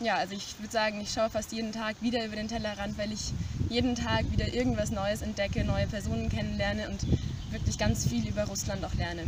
ja, also ich würde sagen, ich schaue fast jeden Tag wieder über den Tellerrand, weil ich jeden Tag wieder irgendwas Neues entdecke, neue Personen kennenlerne und wirklich ganz viel über Russland auch lerne.